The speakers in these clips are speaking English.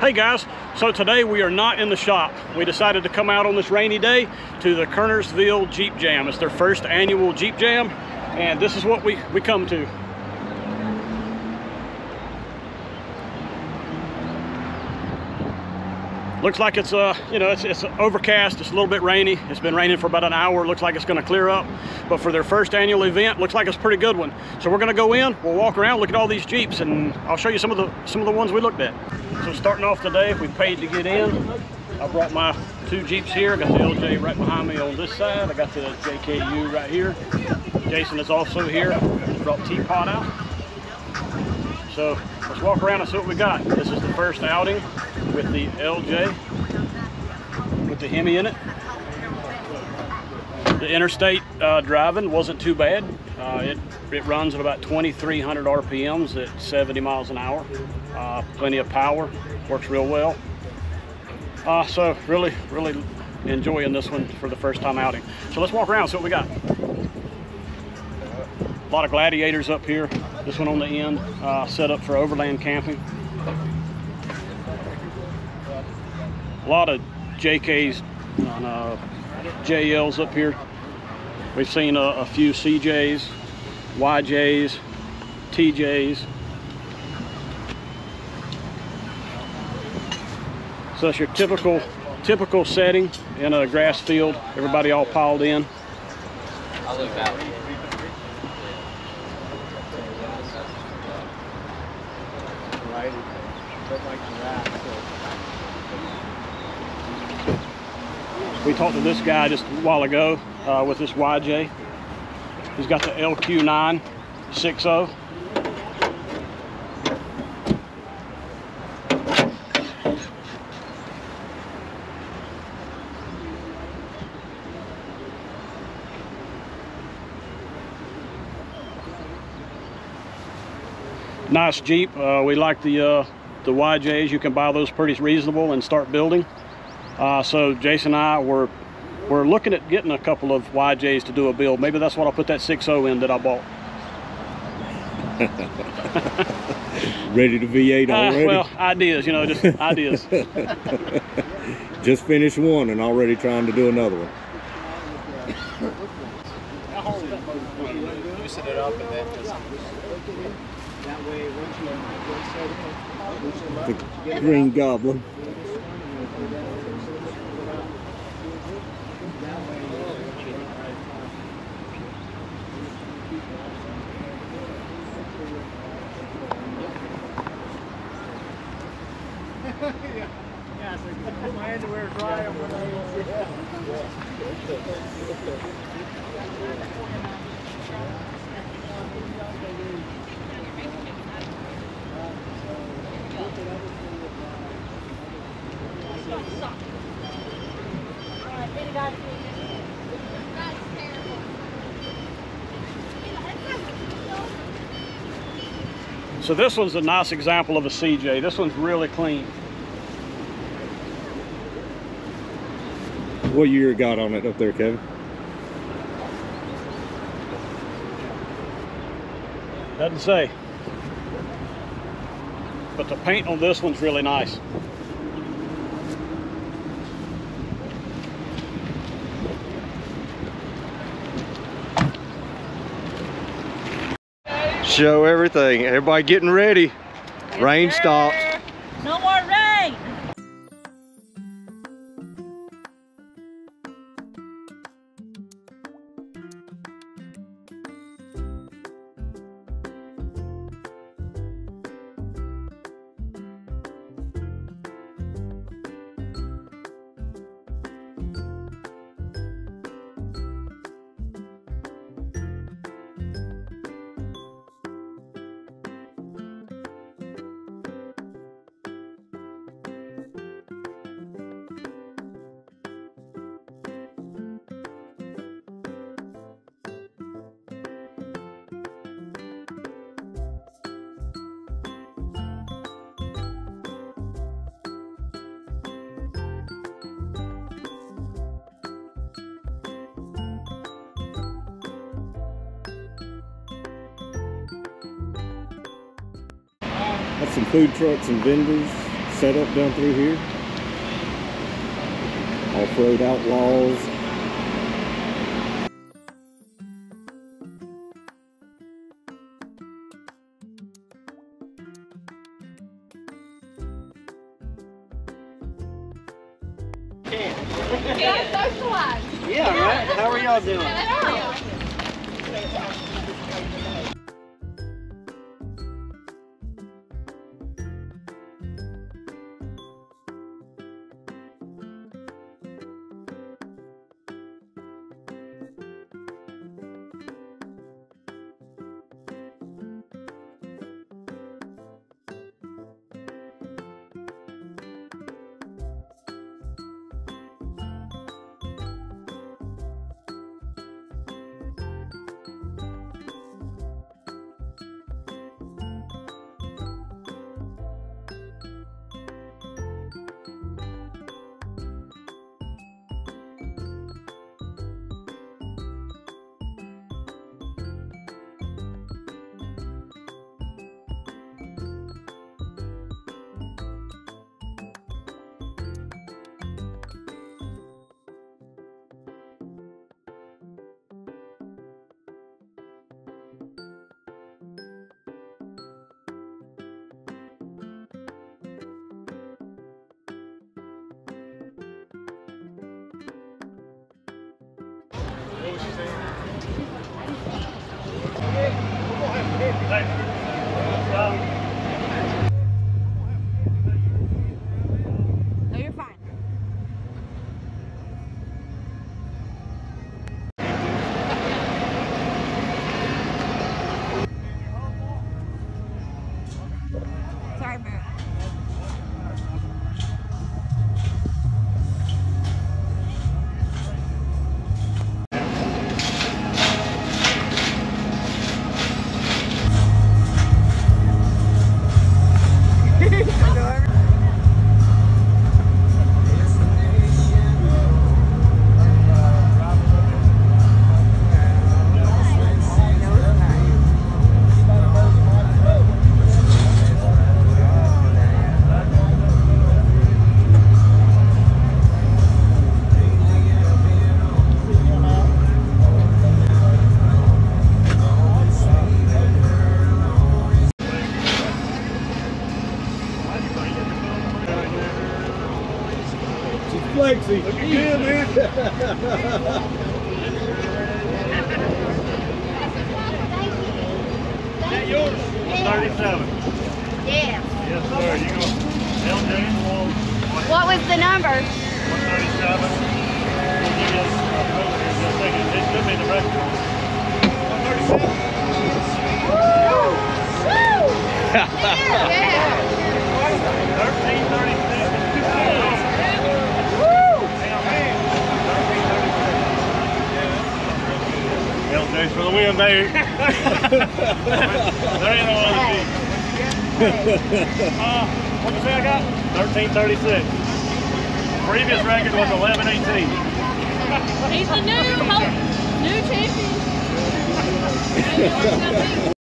Hey guys, so today we are not in the shop. We decided to come out on this rainy day to the Kernersville Jeep Jam. It's their first annual Jeep Jam, and this is what we, we come to. Looks like it's uh, you know, it's, it's overcast. It's a little bit rainy. It's been raining for about an hour. Looks like it's going to clear up. But for their first annual event, looks like it's a pretty good one. So we're going to go in. We'll walk around, look at all these Jeeps, and I'll show you some of the some of the ones we looked at. So starting off today, we paid to get in. I brought my two Jeeps here. I got the LJ right behind me on this side. I got the JKU right here. Jason is also here. Brought Teapot out. So let's walk around and see what we got. This is the first outing with the LJ with the Hemi in it. The interstate uh, driving wasn't too bad. Uh, it, it runs at about 2,300 RPMs at 70 miles an hour. Uh, plenty of power, works real well. Uh, so really, really enjoying this one for the first time outing. So let's walk around, see what we got. A lot of gladiators up here. This one on the end, uh, set up for overland camping. A lot of JKs and uh, JLs up here. We've seen a, a few CJs, YJs, TJs. So that's your typical typical setting in a grass field. Everybody all piled in. I'll look that way. right? But like giraffe, We talked to this guy just a while ago uh, with this YJ. He's got the LQ9 60. Nice Jeep. Uh, we like the uh, the YJs. You can buy those pretty reasonable and start building. Uh, so Jason and I were we're looking at getting a couple of YJs to do a build. Maybe that's what I'll put that 6.0 in that I bought. Ready to V8 Uh, already? well, ideas, you know, just ideas. Just finished one and already trying to do another one. Loosen it up and then just. that way once you The Green Goblin. Yeah, so put my underwear dry when I So this one's a nice example of a CJ. This one's really clean. What year got on it up there, Kevin? Doesn't say. But the paint on this one's really nice. Show everything. Everybody getting ready. Rain stopped. No more rain. That's some food trucks and vendors set up down through here. Off-road outlaws. Yeah, right. How are y'all doing? No, Flexi. Looking good, man. Yours? 37. Yeah. Yes, sir. You go. LJ, one, What was the number? 137. We'll give you a vote here in just a second. It should be the restaurant. 136. Thirteen LJ for the win there. there ain't no other team. Uh, what was that I got? Thirteen thirty-six. Previous record was eleven eighteen. He's the new new champion.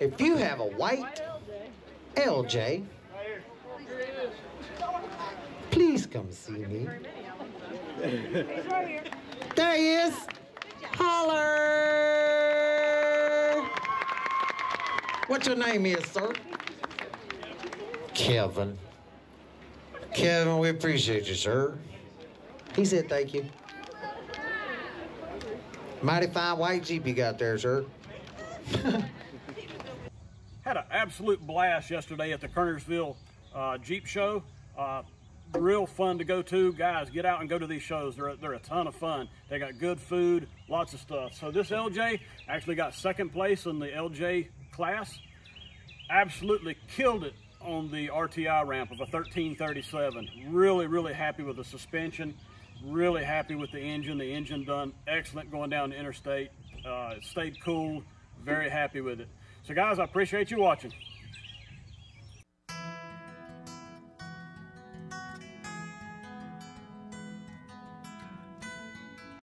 If you have a white LJ, please come see me. There he is. Holler. What's your name is, sir? Kevin. Kevin, we appreciate you, sir. He said thank you. Mighty fine white Jeep you got there, sir. Had an absolute blast yesterday at the Kernersville uh, Jeep Show. Uh, real fun to go to. Guys, get out and go to these shows. They're, they're a ton of fun. They got good food, lots of stuff. So this LJ actually got second place in the LJ class. Absolutely killed it on the RTI ramp of a 1337. Really, really happy with the suspension. Really happy with the engine. The engine done excellent going down the interstate. Uh, it stayed cool. Very happy with it. So guys, I appreciate you watching.